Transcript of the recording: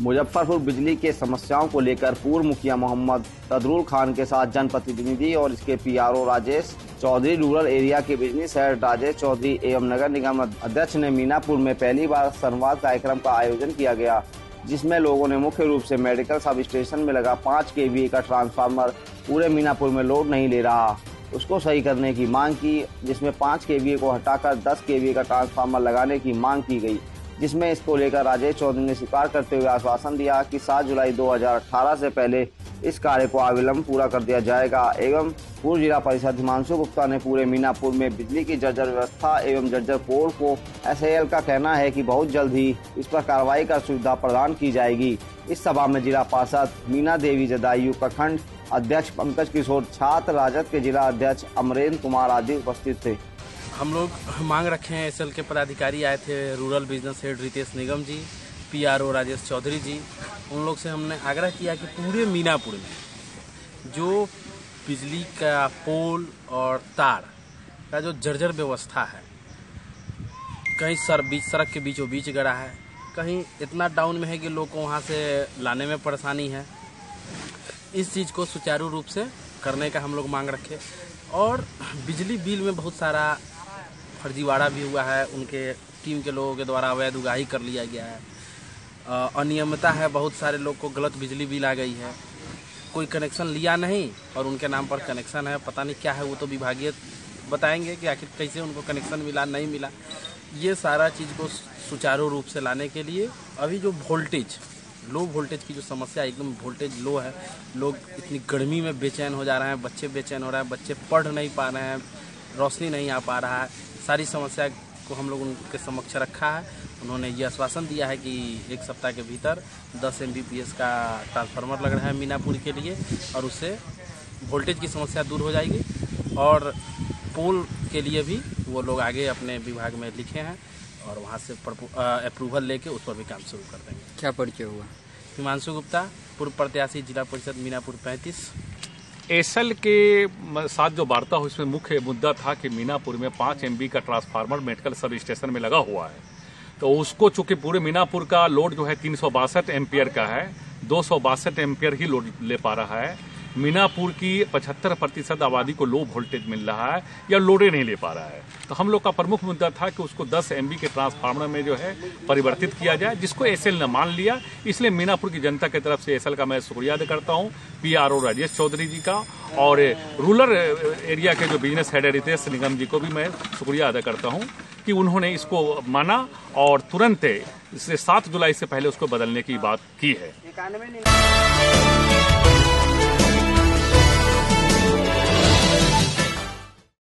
मुजफ्फरपुर बिजली के समस्याओं को लेकर पूर्व मुखिया मोहम्मद तदरुल खान के साथ जनप्रतिनिधि और इसके PRO Rajesh Chaudhary, rural area के बिज़नेस हेड राजेश चौधरी एवं नगर निगम अध्यक्ष ने मीनापुर में पहली बार संवाद कार्यक्रम का आयोजन किया गया, जिसमें लोगों ने मुख्य रूप से मेडिकल सब स्टेशन में लगा पाँच के का ट्रांसफार्मर पूरे मीनापुर में लोड नहीं ले रहा। उसको सही करने की मांग की, जिसमें पाँच के को हटाकर दस के का ट्रांसफार्मर लगाने की मांग की गई। जिसमें इसको लेकर राजेश चौधरी ने स्वीकार करते हुए आश्वासन दिया कि 7 जुलाई 2018 से पहले इस कार्य को अविलंब पूरा कर दिया जाएगा। एवं पूर्व जिला परिषद हिमांशु गुप्ता ने पूरे मीनापुर में बिजली की जर्जर व्यवस्था एवं जर्जर पोल को एस का कहना है कि बहुत जल्द ही इस पर कार्रवाई कर सुविधा प्रदान की जाएगी। इस सभा में जिला पार्षद मीना देवी जदायु प्रखंड अध्यक्ष पंकज किशोर, छात्र राजद के जिला अध्यक्ष अमरेंद्र कुमार आदि उपस्थित थे। हम लोग मांग रखे हैं एसएल के पदाधिकारी आए थे rural business head Ritesh Nigam ji, PRO Rajesh Chaudhary ji. उन लोग से हमने आग्रह किया कि पूरे मीनापुर में जो बिजली का पोल और तार का जो जर्जर व्यवस्था है, कहीं सर, बीच सड़क के बीचों बीच गड़ा है, कहीं इतना डाउन में है कि लोग को वहाँ से लाने में परेशानी है, इस चीज़ को सुचारू रूप से करने का हम लोग मांग रखे और बिजली बिल में बहुत सारा फर्जीवाड़ा भी हुआ है, उनके टीम के लोगों के द्वारा अवैध उगाही कर लिया गया है। अनियमितता है, बहुत सारे लोग को गलत बिजली बिल आ गई है। कोई कनेक्शन लिया नहीं और उनके नाम पर कनेक्शन है, पता नहीं क्या है, वो तो विभागीय बताएँगे कि आखिर कैसे उनको कनेक्शन मिला, नहीं मिला। ये सारा चीज़ को सुचारू रूप से लाने के लिए अभी जो वोल्टेज लो वोल्टेज की जो समस्या, एकदम वोल्टेज लो है, लोग इतनी गर्मी में बेचैन हो जा रहे हैं, बच्चे बेचैन हो रहे हैं, बच्चे पढ़ नहीं पा रहे हैं, रोशनी नहीं आ पा रहा है। सारी समस्या को हम लोग उनके समक्ष रखा है। उन्होंने ये आश्वासन दिया है कि एक सप्ताह के भीतर 10 एम का ट्रांसफार्मर लग रहा है मीनापुर के लिए और उससे वोल्टेज की समस्या दूर हो जाएगी और पोल के लिए भी वो लोग आगे अपने विभाग में लिखे हैं और वहाँ से अप्रूवल लेके उस पर भी काम शुरू कर देंगे। क्या परिचय हुआ? हिमांशु गुप्ता पूर्व प्रत्याशी जिला परिषद मीनापुर पैंतीस। एसल के साथ जो वार्ता हुई, उसमें मुख्य मुद्दा था कि मीनापुर में पाँच एमबी का ट्रांसफार्मर मेडिकल सब स्टेशन में लगा हुआ है। तो उसको चूँकि पूरे मीनापुर का लोड जो है तीन सौ का है, दो सौ ही लोड ले पा रहा है। मीनापुर की 75 प्रतिशत आबादी को लो वोल्टेज मिल रहा है, या लोडे नहीं ले पा रहा है। तो हम लोग का प्रमुख मुद्दा था कि उसको 10 एमबी के ट्रांसफार्मर में जो है परिवर्तित किया जाए, जिसको एसएल ने मान लिया। इसलिए मीनापुर की जनता की तरफ़ से एसएल का मैं शुक्रिया अदा करता हूँ पीआरओ राजेश चौधरी जी का, और रूरल एरिया के जो बिज़नेस हेड है रितेश निगम जी को भी मैं शुक्रिया अदा करता हूँ कि उन्होंने इसको माना और तुरंत इससे सात जुलाई से पहले उसको बदलने की बात की है।